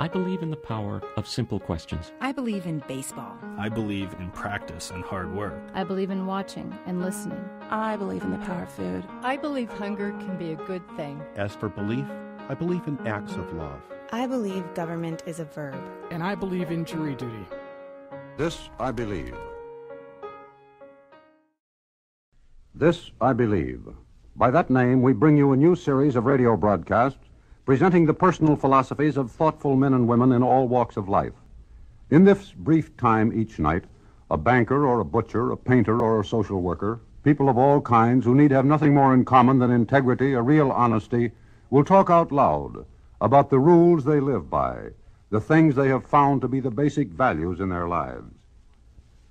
I believe in the power of simple questions. I believe in baseball. I believe in practice and hard work. I believe in watching and listening. I believe in the power of food. I believe hunger can be a good thing. As for belief, I believe in acts of love. I believe government is a verb. And I believe in jury duty. This I believe. This I believe. By that name, we bring you a new series of radio broadcasts presenting the personal philosophies of thoughtful men and women in all walks of life. In this brief time each night, a banker or a butcher, a painter or a social worker, people of all kinds who need have nothing more in common than integrity, a real honesty, will talk out loud about the rules they live by, the things they have found to be the basic values in their lives.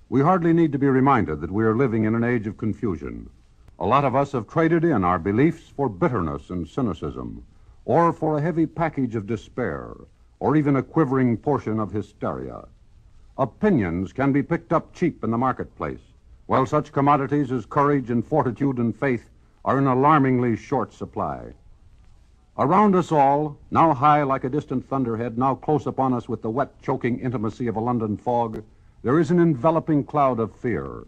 We hardly need to be reminded that we are living in an age of confusion. A lot of us have traded in our beliefs for bitterness and cynicism or for a heavy package of despair, or even a quivering portion of hysteria. Opinions can be picked up cheap in the marketplace, while such commodities as courage and fortitude and faith are in alarmingly short supply. Around us all, now high like a distant thunderhead, now close upon us with the wet, choking intimacy of a London fog, there is an enveloping cloud of fear.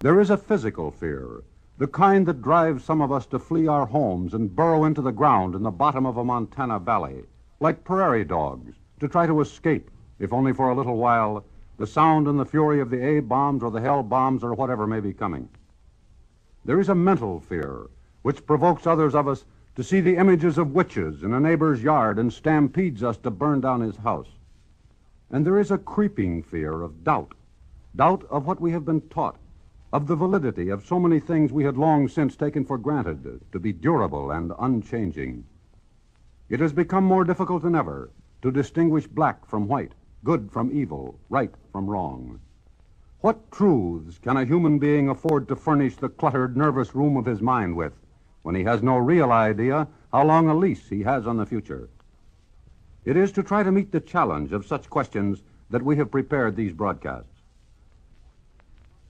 There is a physical fear, the kind that drives some of us to flee our homes and burrow into the ground in the bottom of a Montana valley, like prairie dogs, to try to escape, if only for a little while, the sound and the fury of the A bombs or the hell bombs or whatever may be coming. There is a mental fear which provokes others of us to see the images of witches in a neighbor's yard and stampedes us to burn down his house. And there is a creeping fear of doubt, doubt of what we have been taught of the validity of so many things we had long since taken for granted to be durable and unchanging. It has become more difficult than ever to distinguish black from white, good from evil, right from wrong. What truths can a human being afford to furnish the cluttered, nervous room of his mind with when he has no real idea how long a lease he has on the future? It is to try to meet the challenge of such questions that we have prepared these broadcasts.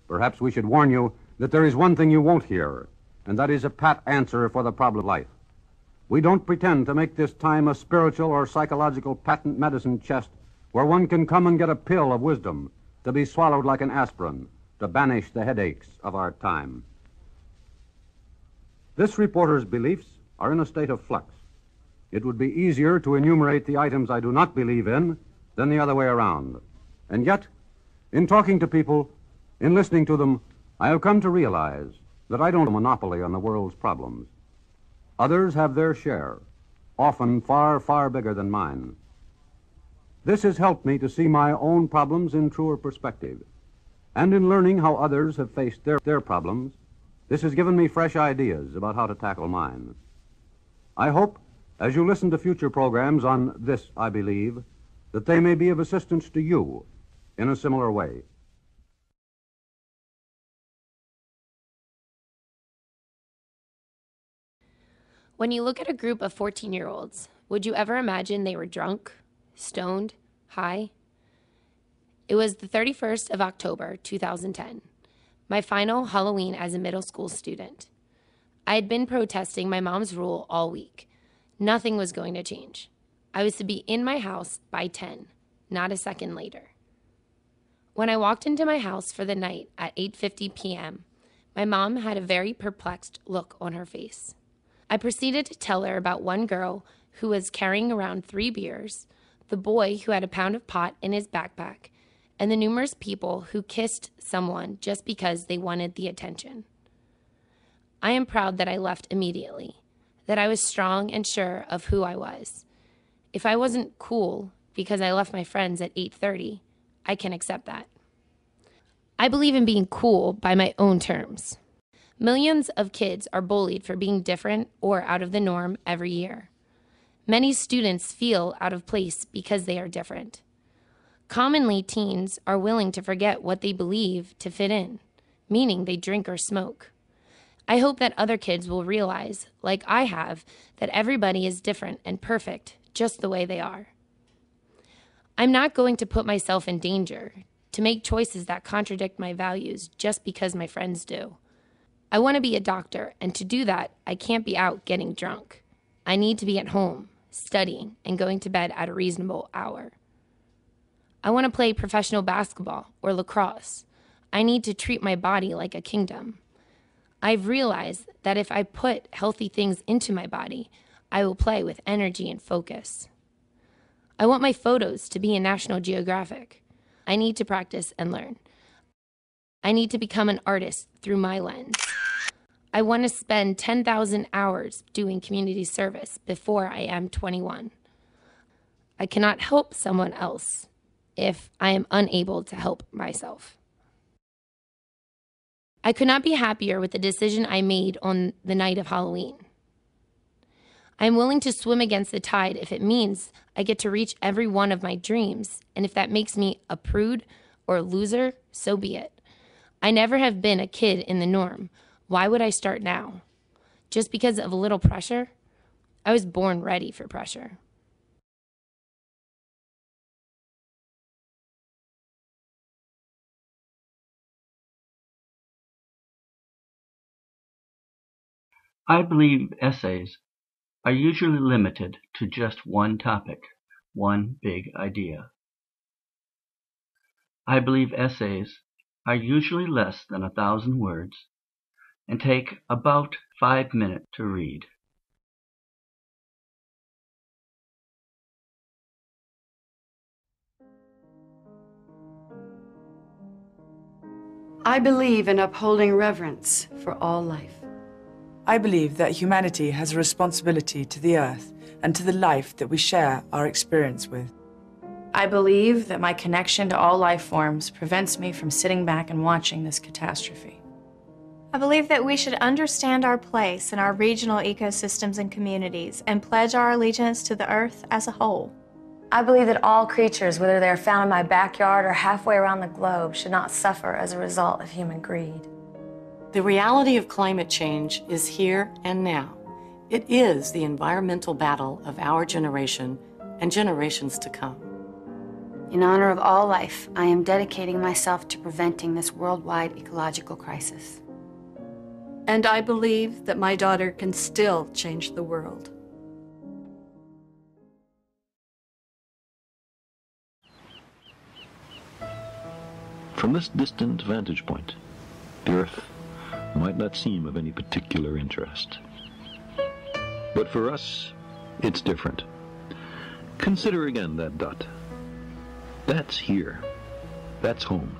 Perhaps we should warn you that there is one thing you won't hear, and that is a pat answer for the problem of life. We don't pretend to make this time a spiritual or psychological patent medicine chest where one can come and get a pill of wisdom to be swallowed like an aspirin to banish the headaches of our time. This reporter's beliefs are in a state of flux. It would be easier to enumerate the items I do not believe in than the other way around. And yet, in talking to people, in listening to them, I have come to realize that I don't have a monopoly on the world's problems. Others have their share, often far, far bigger than mine. This has helped me to see my own problems in truer perspective. And in learning how others have faced their, their problems, this has given me fresh ideas about how to tackle mine. I hope, as you listen to future programs on This I Believe, that they may be of assistance to you in a similar way. When you look at a group of 14 year olds, would you ever imagine they were drunk, stoned, high? It was the 31st of October, 2010, my final Halloween as a middle school student. I had been protesting my mom's rule all week. Nothing was going to change. I was to be in my house by 10, not a second later. When I walked into my house for the night at 8:50 p.m., my mom had a very perplexed look on her face. I proceeded to tell her about one girl who was carrying around three beers, the boy who had a pound of pot in his backpack, and the numerous people who kissed someone just because they wanted the attention. I am proud that I left immediately, that I was strong and sure of who I was. If I wasn't cool because I left my friends at 8:30, I can accept that. I believe in being cool by my own terms. Millions of kids are bullied for being different or out of the norm every year. Many students feel out of place because they are different. Commonly, teens are willing to forget what they believe to fit in, meaning they drink or smoke. I hope that other kids will realize, like I have, that everybody is different and perfect just the way they are. I'm not going to put myself in danger to make choices that contradict my values just because my friends do. I want to be a doctor, and to do that, I can't be out getting drunk. I need to be at home, studying, and going to bed at a reasonable hour. I want to play professional basketball or lacrosse. I need to treat my body like a kingdom. I've realized that if I put healthy things into my body, I will play with energy and focus. I want my photos to be in National Geographic. I need to practice and learn. I need to become an artist through my lens. I want to spend 10,000 hours doing community service before I am 21. I cannot help someone else if I am unable to help myself. I could not be happier with the decision I made on the night of Halloween. I am willing to swim against the tide if it means I get to reach every one of my dreams, and if that makes me a prude or a loser, so be it. I never have been a kid in the norm. Why would I start now? Just because of a little pressure? I was born ready for pressure. I believe essays are usually limited to just one topic, one big idea. I believe essays are usually less than a thousand words and take about five minutes to read. I believe in upholding reverence for all life. I believe that humanity has a responsibility to the earth and to the life that we share our experience with. I believe that my connection to all life forms prevents me from sitting back and watching this catastrophe. I believe that we should understand our place in our regional ecosystems and communities and pledge our allegiance to the earth as a whole. I believe that all creatures, whether they are found in my backyard or halfway around the globe, should not suffer as a result of human greed. The reality of climate change is here and now. It is the environmental battle of our generation and generations to come. In honor of all life, I am dedicating myself to preventing this worldwide ecological crisis. And I believe that my daughter can still change the world. From this distant vantage point, the Earth might not seem of any particular interest. But for us, it's different. Consider again that dot. That's here. That's home.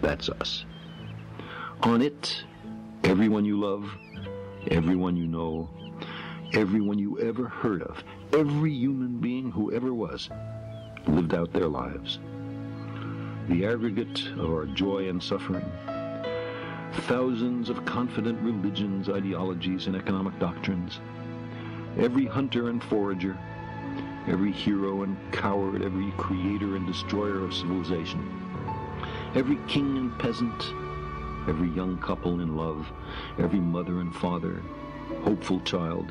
That's us. On it, everyone you love, everyone you know, everyone you ever heard of, every human being who ever was, lived out their lives. The aggregate of our joy and suffering, thousands of confident religions, ideologies, and economic doctrines, every hunter and forager, every hero and coward, every creator and destroyer of civilization, every king and peasant, every young couple in love, every mother and father, hopeful child,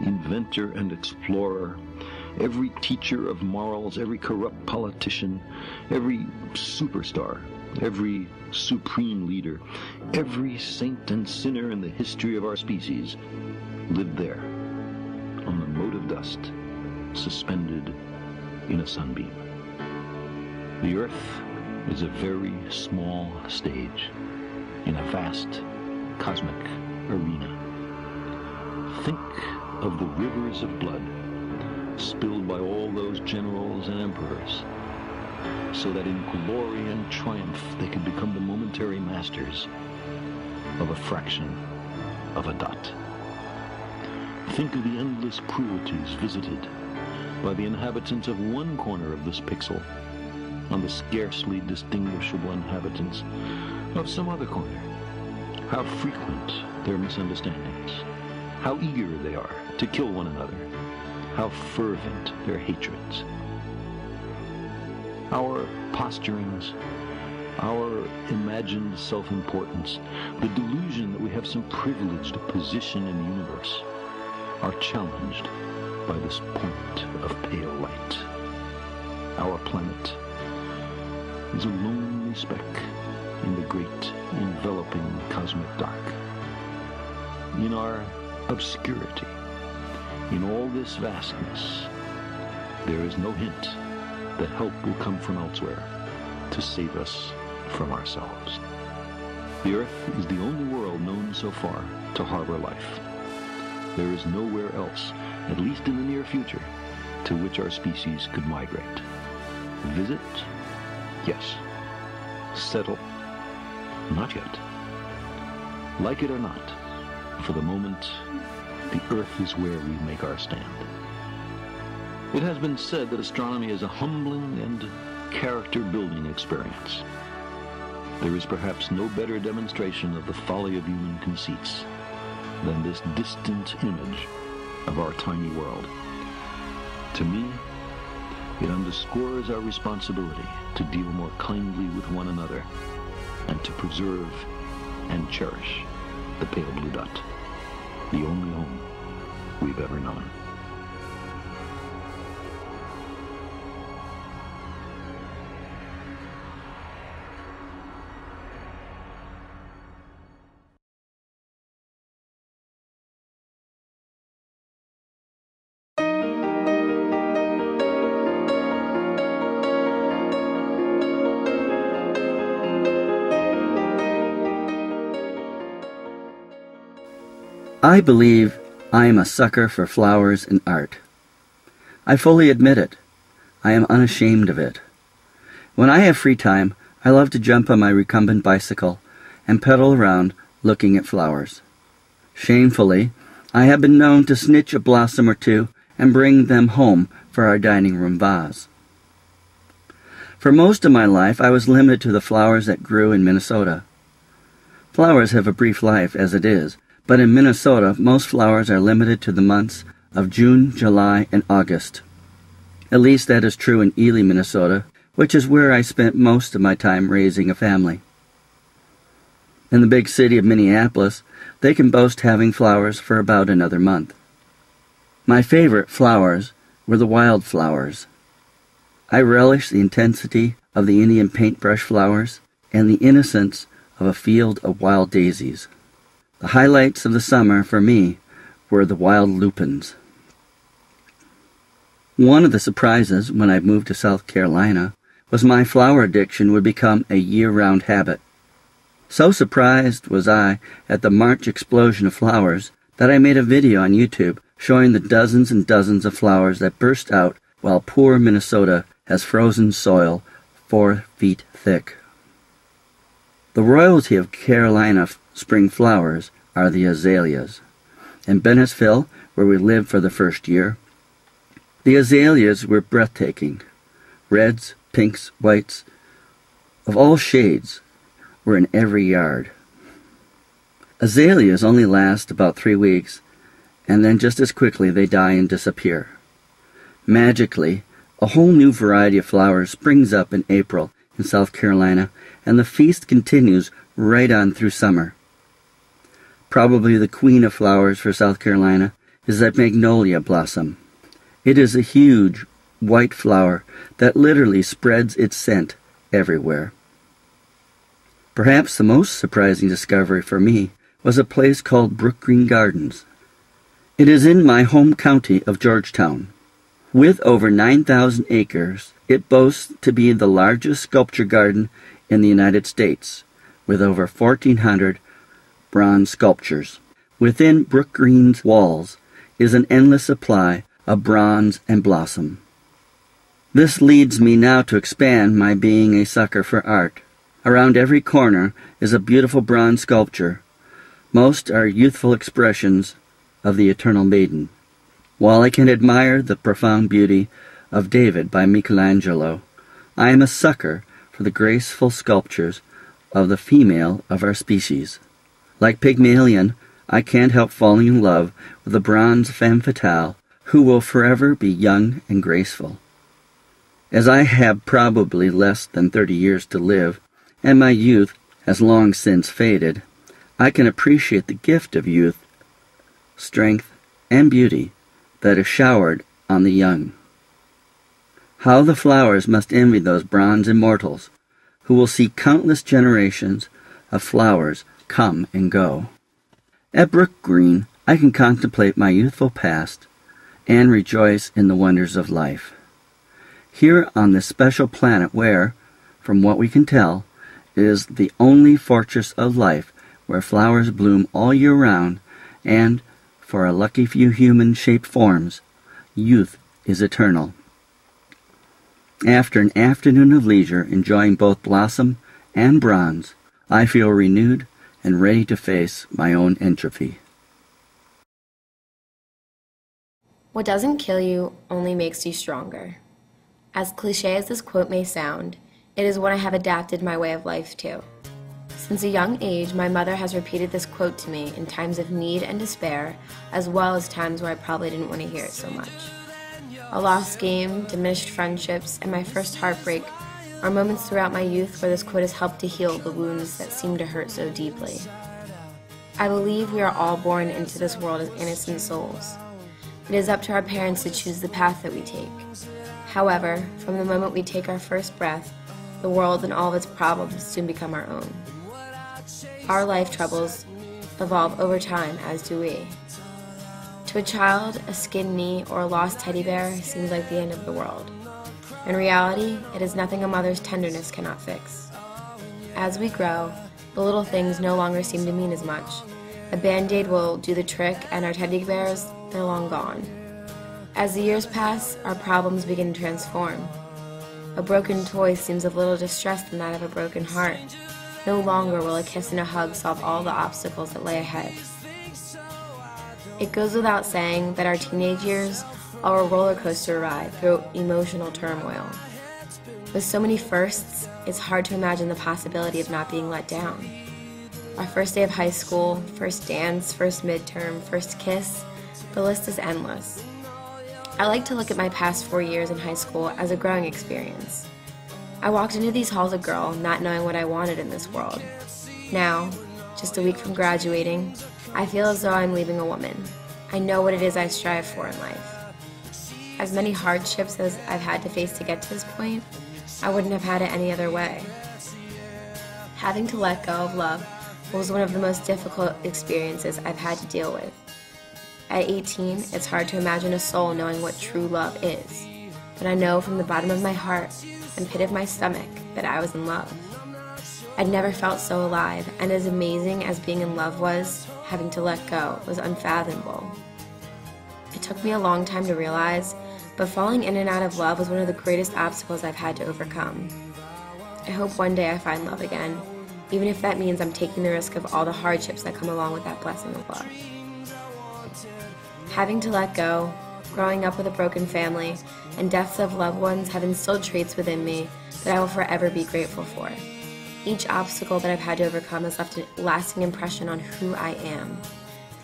inventor and explorer, every teacher of morals, every corrupt politician, every superstar, every supreme leader, every saint and sinner in the history of our species lived there on the mote of dust suspended in a sunbeam. The Earth is a very small stage in a vast cosmic arena. Think of the rivers of blood spilled by all those generals and emperors, so that in glory and triumph they could become the momentary masters of a fraction of a dot. Think of the endless cruelties visited by the inhabitants of one corner of this pixel on the scarcely distinguishable inhabitants of some other corner. How frequent their misunderstandings, how eager they are to kill one another, how fervent their hatreds. Our posturings, our imagined self-importance, the delusion that we have some privileged position in the universe, are challenged by this point of pale light. Our planet is a lonely speck in the great enveloping cosmic dark. In our obscurity, In all this vastness, there is no hint that help will come from elsewhere to save us from ourselves. The Earth is the only world known so far to harbor life. There is nowhere else, at least in the near future, to which our species could migrate. Visit? Yes. Settle? Not yet. Like it or not, for the moment, the Earth is where we make our stand. It has been said that astronomy is a humbling and character-building experience. There is perhaps no better demonstration of the folly of human conceits than this distant image of our tiny world. To me, it underscores our responsibility to deal more kindly with one another and to preserve and cherish the pale blue dot, the only home we've ever known. I believe I am a sucker for flowers and art. I fully admit it. I am unashamed of it. When I have free time, I love to jump on my recumbent bicycle and pedal around looking at flowers. Shamefully, I have been known to snitch a blossom or two and bring them home for our dining room vase. For most of my life, I was limited to the flowers that grew in Minnesota. Flowers have a brief life as it is, but in Minnesota, most flowers are limited to the months of June, July, and August. At least that is true in Ely, Minnesota, which is where I spent most of my time raising a family. In the big city of Minneapolis, they can boast having flowers for about another month. My favorite flowers were the wildflowers. I relish the intensity of the Indian paintbrush flowers and the innocence of a field of wild daisies. The highlights of the summer for me were the wild lupins. One of the surprises when I moved to South Carolina was my flower addiction would become a year-round habit. So surprised was I at the March explosion of flowers that I made a video on YouTube showing the dozens and dozens of flowers that burst out while poor Minnesota has frozen soil four feet thick. The royalty of Carolina spring flowers are the azaleas. In Bennettsville, where we lived for the first year, the azaleas were breathtaking. Reds, pinks, whites, of all shades, were in every yard. Azaleas only last about three weeks, and then just as quickly they die and disappear. Magically, a whole new variety of flowers springs up in April in South Carolina, and the feast continues right on through summer. Probably the queen of flowers for South Carolina is that magnolia blossom. It is a huge white flower that literally spreads its scent everywhere. Perhaps the most surprising discovery for me was a place called Brookgreen Gardens. It is in my home county of Georgetown. With over 9,000 acres, it boasts to be the largest sculpture garden in the United States, with over 1,400 bronze sculptures. Within Brookgreen's walls is an endless supply of bronze and blossom. This leads me now to expand my being a sucker for art. Around every corner is a beautiful bronze sculpture. Most are youthful expressions of the Eternal Maiden. While I can admire the profound beauty of David by Michelangelo, I am a sucker for the graceful sculptures of the female of our species. Like Pygmalion, I can't help falling in love with the bronze femme fatale who will forever be young and graceful. As I have probably less than thirty years to live, and my youth has long since faded, I can appreciate the gift of youth, strength, and beauty that is showered on the young. How the flowers must envy those bronze immortals who will see countless generations of flowers come and go. At Brook Green, I can contemplate my youthful past and rejoice in the wonders of life. Here on this special planet where, from what we can tell, is the only fortress of life where flowers bloom all year round and, for a lucky few human shaped forms, youth is eternal. After an afternoon of leisure enjoying both blossom and bronze, I feel renewed and ready to face my own entropy. What doesn't kill you only makes you stronger. As cliche as this quote may sound, it is what I have adapted my way of life to. Since a young age, my mother has repeated this quote to me in times of need and despair, as well as times where I probably didn't want to hear it so much. A lost game, diminished friendships, and my first heartbreak are moments throughout my youth where this quote has helped to heal the wounds that seem to hurt so deeply. I believe we are all born into this world as innocent souls. It is up to our parents to choose the path that we take. However, from the moment we take our first breath, the world and all of its problems soon become our own. Our life troubles evolve over time, as do we. To a child, a skinned knee or a lost teddy bear seems like the end of the world. In reality, it is nothing a mother's tenderness cannot fix. As we grow, the little things no longer seem to mean as much. A band aid will do the trick, and our teddy bears, they're long gone. As the years pass, our problems begin to transform. A broken toy seems of little distress than that of a broken heart. No longer will a kiss and a hug solve all the obstacles that lay ahead. It goes without saying that our teenage years a roller coaster ride through emotional turmoil. With so many firsts, it's hard to imagine the possibility of not being let down. Our first day of high school, first dance, first midterm, first kiss, the list is endless. I like to look at my past four years in high school as a growing experience. I walked into these halls a girl, not knowing what I wanted in this world. Now, just a week from graduating, I feel as though I'm leaving a woman. I know what it is I strive for in life. As many hardships as I've had to face to get to this point, I wouldn't have had it any other way. Having to let go of love was one of the most difficult experiences I've had to deal with. At 18, it's hard to imagine a soul knowing what true love is, but I know from the bottom of my heart and pit of my stomach that I was in love. I'd never felt so alive, and as amazing as being in love was, having to let go was unfathomable. It took me a long time to realize, but falling in and out of love was one of the greatest obstacles I've had to overcome. I hope one day I find love again, even if that means I'm taking the risk of all the hardships that come along with that blessing of love. Having to let go, growing up with a broken family, and deaths of loved ones have instilled traits within me that I will forever be grateful for. Each obstacle that I've had to overcome has left a lasting impression on who I am.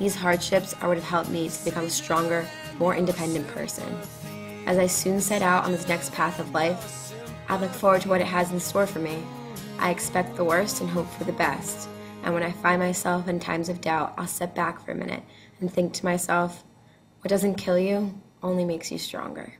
These hardships are what have helped me to become a stronger, more independent person. As I soon set out on this next path of life, I look forward to what it has in store for me. I expect the worst and hope for the best. And when I find myself in times of doubt, I'll step back for a minute and think to myself, what doesn't kill you only makes you stronger.